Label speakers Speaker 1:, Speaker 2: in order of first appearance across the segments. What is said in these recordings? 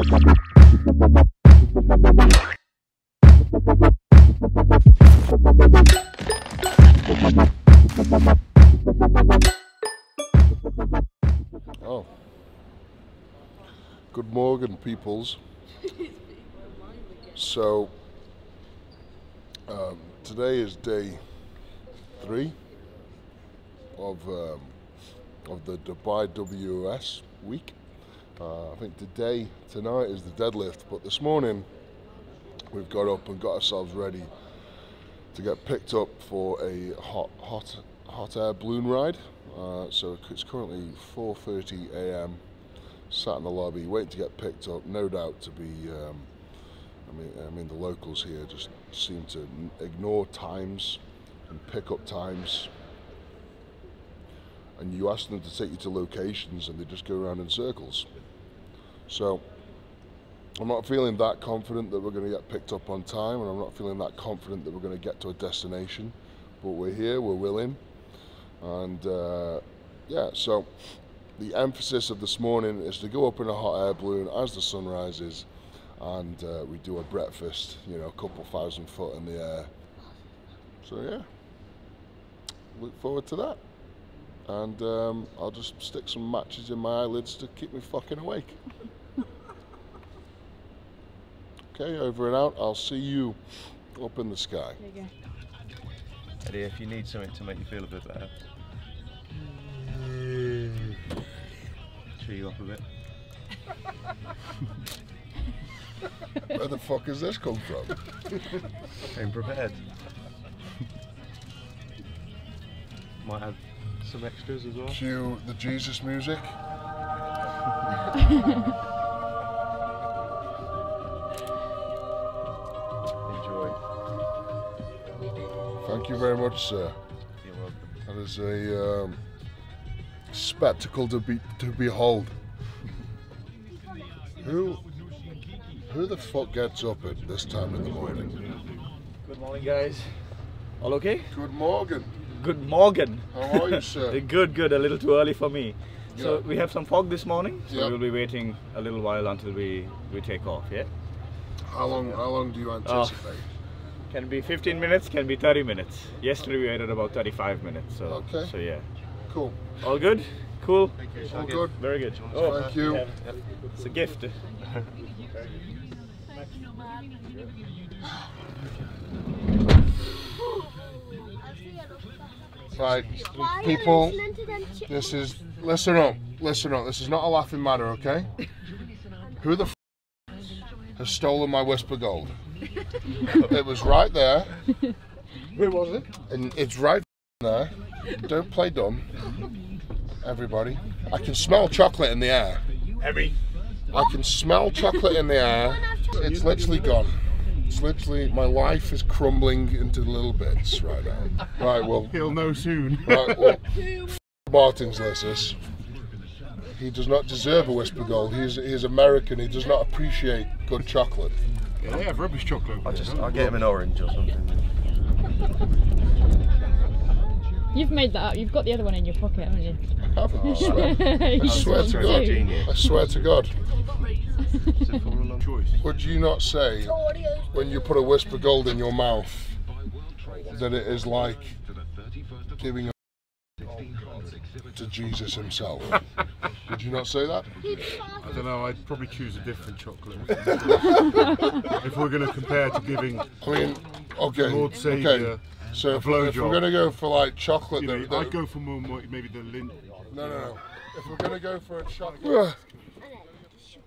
Speaker 1: Oh. Good morning, peoples. So, um, today is day three of um, of the Dubai WS week. Uh, I think today, tonight is the deadlift, but this morning we've got up and got ourselves ready to get picked up for a hot, hot, hot air balloon ride. Uh, so it's currently 4:30 a.m. Sat in the lobby, waiting to get picked up. No doubt to be. Um, I mean, I mean, the locals here just seem to ignore times and pick up times. And you ask them to take you to locations, and they just go around in circles. So I'm not feeling that confident that we're going to get picked up on time, and I'm not feeling that confident that we're going to get to a destination. But we're here, we're willing, and uh, yeah. So the emphasis of this morning is to go up in a hot air balloon as the sun rises, and uh, we do a breakfast. You know, a couple thousand foot in the air. So yeah, look forward to that. And um, I'll just stick some matches in my eyelids to keep me fucking awake. Okay, over and out. I'll see you up in the sky.
Speaker 2: There you go.
Speaker 3: Eddie, if you need something to make you feel a bit better, cheer you up a bit.
Speaker 1: Where the fuck has this come from?
Speaker 3: Came prepared. Might have some extras as well.
Speaker 1: Cue the Jesus music. very much, sir.
Speaker 3: You're welcome.
Speaker 1: That is a um, spectacle to be to behold. Who who the fuck gets up at this time in the morning?
Speaker 4: Good morning, guys. All okay?
Speaker 1: Good morning.
Speaker 4: Good morning.
Speaker 1: How are you, sir?
Speaker 4: Good, good. A little too early for me. So we have some fog this morning, so
Speaker 1: Yeah.
Speaker 4: we'll be waiting a little while until we we take off. Yeah.
Speaker 1: How long how long do you anticipate?
Speaker 4: Can be 15 minutes, can be 30 minutes. Yesterday we waited about 35 minutes. So
Speaker 1: Okay.
Speaker 4: so yeah.
Speaker 1: Cool.
Speaker 4: All good. Cool.
Speaker 1: All good.
Speaker 4: Very good. Oh,
Speaker 1: Thank you.
Speaker 4: yeah, yeah. It's a gift.
Speaker 1: Right, people. This is listen up, listen up. This is not a laughing matter, okay? Who the f- has stolen my Wispa Gold? It was right there.
Speaker 4: Where was it?
Speaker 1: and it's right there. Don't play dumb, everybody. I can smell chocolate in the air.
Speaker 4: Heavy.
Speaker 1: I can smell chocolate in the air. It's literally gone. It's literally my life is crumbling into little bits right now. Right, well,
Speaker 3: He'll know soon.
Speaker 1: right, well, Martins. He does not deserve a Wispa Gold. He's he's American. He does not appreciate good chocolate.
Speaker 3: Yeah, they have rubbish chocolate.
Speaker 5: I'll just I'll get him an orange or something.
Speaker 2: You've made that up. You've got the other one in your pocket, haven't you?
Speaker 1: I haven't. I swear,
Speaker 2: I
Speaker 1: I swear to God. I swear to God. Would you not say when you put a Wispa Gold in your mouth that it is like giving a to Jesus himself? Did you not say that?
Speaker 3: I don't know. I'd probably choose a different chocolate. if we're going to compare to giving,
Speaker 1: I mean, okay,
Speaker 3: Lord
Speaker 1: okay. So
Speaker 3: a
Speaker 1: if, we're- if we're gonna go for like chocolate,
Speaker 3: you
Speaker 1: that,
Speaker 3: know,
Speaker 1: that-
Speaker 3: I'd go for more, more maybe the Lindt.
Speaker 1: no, no, no. If we're gonna go for a chocolate,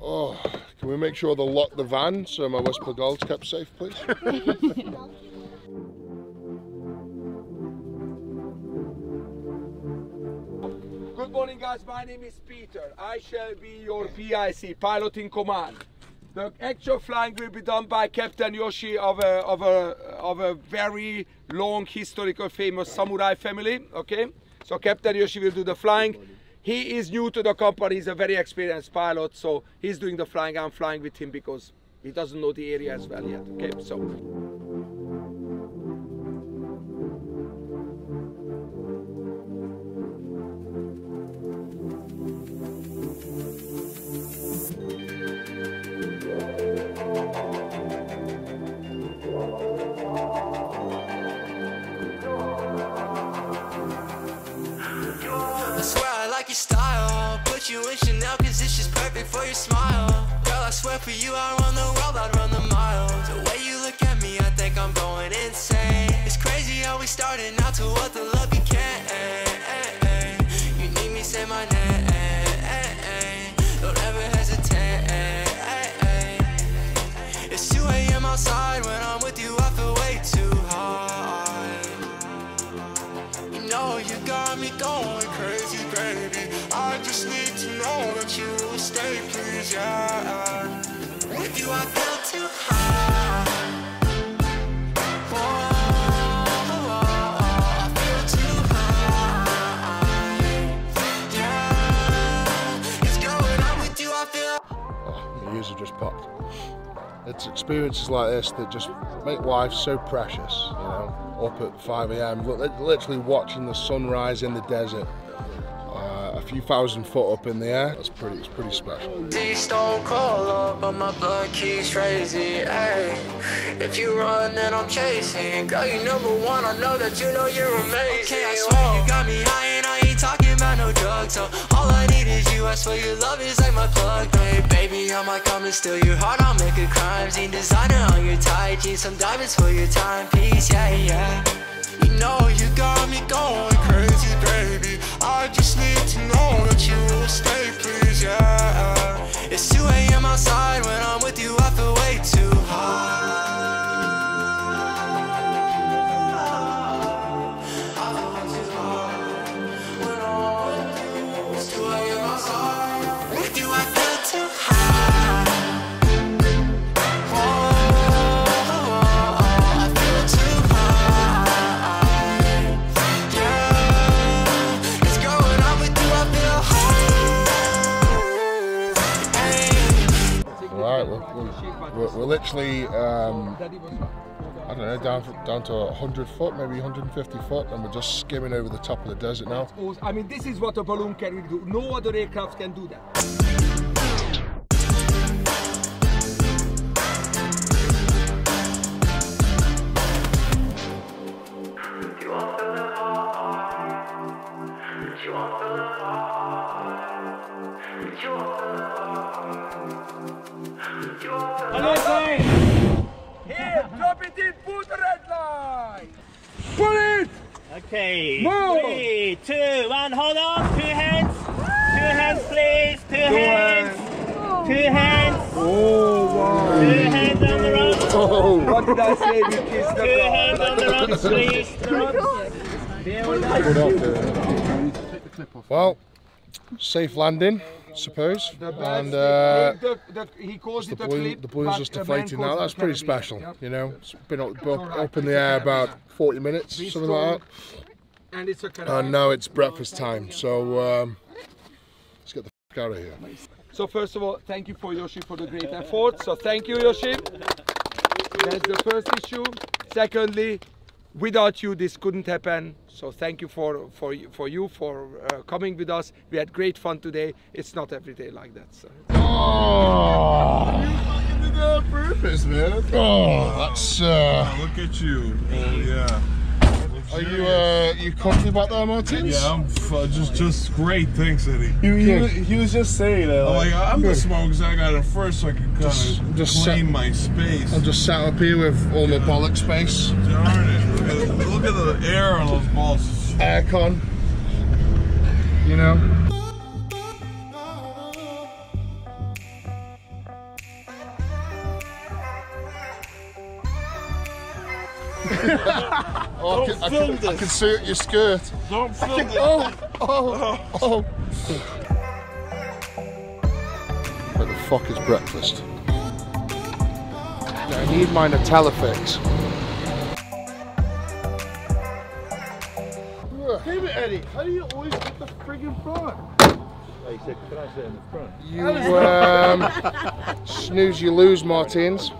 Speaker 1: oh, can we make sure they lock the van so my Wispa Gold's kept safe, please?
Speaker 6: Good morning, guys. My name is Peter. I shall be your PIC, pilot in command. The actual flying will be done by Captain Yoshi of a, of a, of a very long historical famous samurai family. Okay, so Captain Yoshi will do the flying. He is new to the company. He's a very experienced pilot, so he's doing the flying. I'm flying with him because he doesn't know the area as well yet. Okay, so.
Speaker 7: For you, I run the world, I'd run the miles. The way you look at me, I think I'm going insane. It's crazy how we started out to what the love you can't. You need me, say my name. Don't ever hesitate. It's 2 a.m. outside when I'm with you, I feel way too high. You know you got me going just
Speaker 1: popped. It's experiences like this that just make life so precious, you know. Up at 5 a.m., literally watching the sunrise in the desert, uh, a few thousand foot up in the air. That's pretty. It's pretty special.
Speaker 7: These stone cold up, but my blood keeps crazy. Ay. If you run, then I'm chasing. Girl, you number one. I know that you know you're amazing. Okay, I swear you got me high, and I ain't talking about no drugs. So all I need is you. I swear your love is like my plug. Hey, baby, I might come and steal your heart. I'll make a crime scene designer on your tight jeans, some diamonds for your timepiece. Yeah, yeah. You know you got me going crazy, baby. I just need to know that you will stay, please, yeah. It's 2 a.m. outside when I'm
Speaker 1: literally, um, I don't know, down down to 100 foot, maybe 150 foot, and we're just skimming over the top of the desert now.
Speaker 6: I mean, this is what a balloon can really do. No other aircraft can do that.
Speaker 8: Okay.
Speaker 6: Move.
Speaker 8: Three, two, one. Hold on. Two hands. Two hands, please. Two hands. Two hands.
Speaker 6: Oh wow.
Speaker 8: Two hands on the road.
Speaker 1: Oh,
Speaker 6: What did I say? You kissed the
Speaker 8: Two hands on the
Speaker 6: ground.
Speaker 8: road, please. The road. There we go.
Speaker 1: well, safe landing, suppose, and uh,
Speaker 6: the, the, he calls
Speaker 1: the
Speaker 6: it a
Speaker 1: balloon,
Speaker 6: clip,
Speaker 1: the balloon's
Speaker 6: but
Speaker 1: just deflating now. That's pretty special, you know. It's been up, up, up in the air about 40 minutes, something like that.
Speaker 6: And it's a
Speaker 1: And now it's breakfast time, so um, let's get the f out of here.
Speaker 6: So first of all, thank you for Yoshi for the great effort. So thank you, Yoshi. That's the first issue. Secondly, without you, this couldn't happen. So thank you for for for you for uh, coming with us. We had great fun today. It's not every day like that. So.
Speaker 1: Oh, purpose, man. Oh, that's. Uh,
Speaker 3: Look at you. Oh yeah.
Speaker 1: are you uh, you comfy back there, Martins?
Speaker 3: Yeah, I'm f- just just great. Thanks, Eddie.
Speaker 5: He, he, was- he was just saying that.
Speaker 3: I'm
Speaker 5: Like,
Speaker 3: like, I'm the smokers. I got it first, so I can kind
Speaker 1: Just-
Speaker 3: of
Speaker 1: just
Speaker 3: claim
Speaker 1: set-
Speaker 3: my space.
Speaker 1: I'm just sat up here with all my bollock space,
Speaker 3: Darn it! Look at, look at the air on those balls.
Speaker 1: aircon. You know. oh, I can, I,
Speaker 5: film
Speaker 1: can, I can see it, your skirt.
Speaker 3: Don't film it.
Speaker 1: Oh, oh, oh. oh. What the fuck is breakfast? I need my Nutella fix.
Speaker 5: Damn it, How do you always get the friggin' front?
Speaker 8: he said, can I sit in the front?
Speaker 1: You um, snooze, you lose, Martins.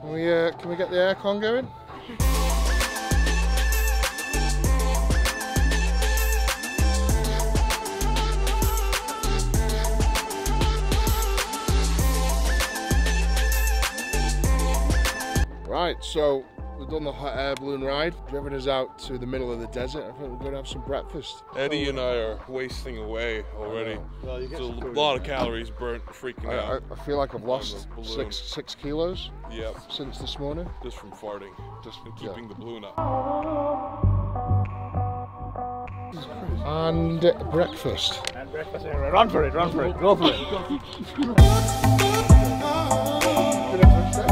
Speaker 1: Can we uh, can we get the aircon going? Right, so
Speaker 9: we've done the hot air balloon ride, driven us out to the middle of the desert. I think we're going to have some breakfast.
Speaker 10: Eddie and I are wasting away already. It's a lot of calories burnt, freaking
Speaker 9: I, I,
Speaker 10: out.
Speaker 9: I feel like I've lost six six kilos
Speaker 10: Yep,
Speaker 9: since this morning.
Speaker 10: just from farting,
Speaker 9: Just
Speaker 10: and
Speaker 9: yeah.
Speaker 10: keeping the balloon up.
Speaker 9: And breakfast.
Speaker 4: And breakfast. Run for it, run for it, go for it.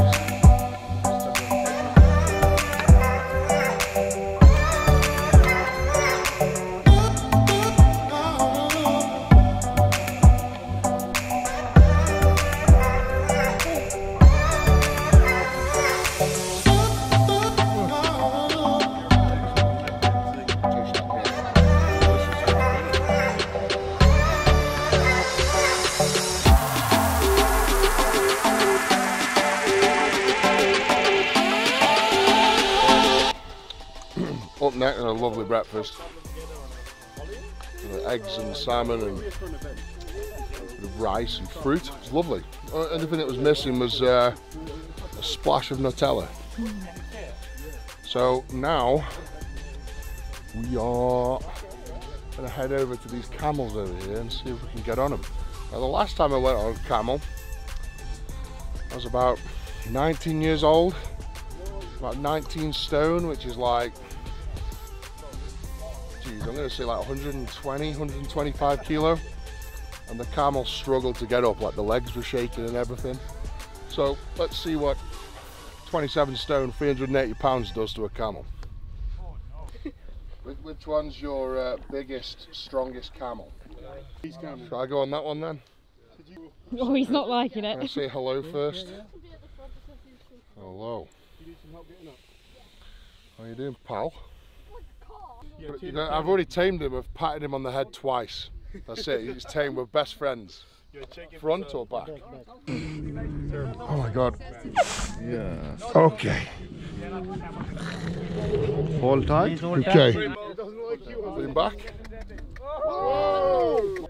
Speaker 9: breakfast. Eggs and salmon and rice and fruit. It's lovely. Uh, Only thing that was missing was uh, a splash of Nutella. So now we are going to head over to these camels over here and see if we can get on them. Now, the last time I went on a camel, I was about 19 years old, about 19 stone, which is like geez, I'm going to say like 120, 125 kilo. And the camel struggled to get up, like the legs were shaking and everything. So let's see what 27 stone, 380 pounds does to a camel. Which, which one's your uh, biggest, strongest camel? Shall I go on that one then?
Speaker 2: Oh, he's not liking
Speaker 9: Can I
Speaker 2: it.
Speaker 9: say hello first? Hello. How you doing, pal? But, you know, I've already tamed him. I've patted him on the head twice. That's it. He's tamed. We're best friends. Front or back? Oh my god. Yeah. Okay.
Speaker 5: Hold tight.
Speaker 9: Okay. Put him back. oh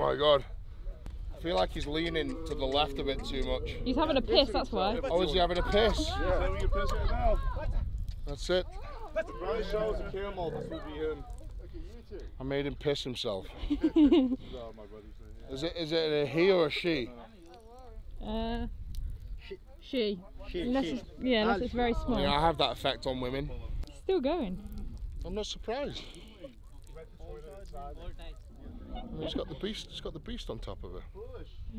Speaker 9: my god. I feel like he's leaning to the left a bit too much.
Speaker 2: He's having a piss, that's why.
Speaker 9: Oh, is he having a piss? Yeah. That's it.
Speaker 5: Brian Shaw's a camel. This would be him.
Speaker 9: I made him piss himself. Is it is it a he or a she?
Speaker 2: Uh, she. Unless it's, yeah, unless it's very
Speaker 9: I,
Speaker 2: small.
Speaker 9: mean, I have that effect on women.
Speaker 2: Still going.
Speaker 9: I'm not surprised. It's got the beast. It's got the beast on top of it.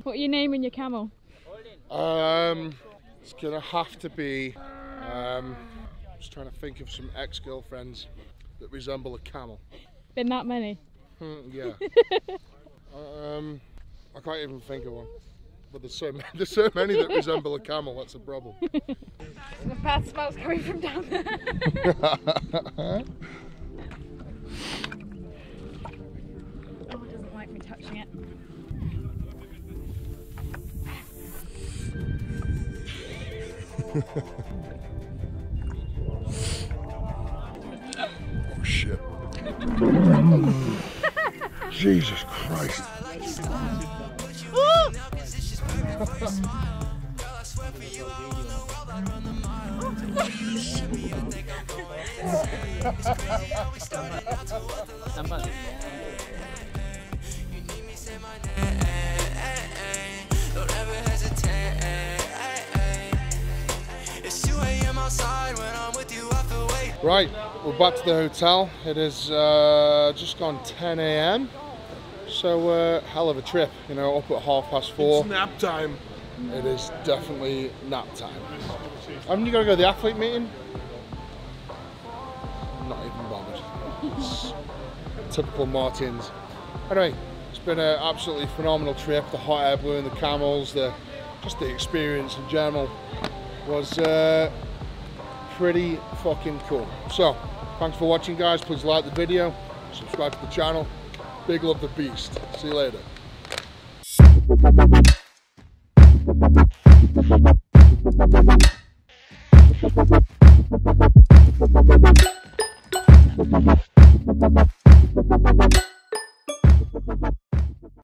Speaker 2: What are you naming your camel?
Speaker 9: Um, it's gonna have to be. Um, just trying to think of some ex-girlfriends that resemble a camel.
Speaker 2: Been that many?
Speaker 9: Hmm, yeah. um, I can't even think of one. But there's so many, there's so many that resemble a camel. That's a problem.
Speaker 2: The bad smells coming from down there. oh, it doesn't like me touching it.
Speaker 9: Oh shit. Jesus Christ.
Speaker 7: Don't
Speaker 9: Right, we're back to the hotel. It is uh, just gone 10 a.m. So, uh, hell of a trip, you know, up at half past four.
Speaker 1: It's nap time.
Speaker 9: It is definitely nap time. Haven't you got to go to the athlete meeting? I'm not even bothered. It's typical Martins. Anyway, it's been an absolutely phenomenal trip. The hot air balloon, the camels, the just the experience in general was uh, pretty fucking cool. So, thanks for watching, guys. Please like the video, subscribe to the channel. Big love the beast. See you later.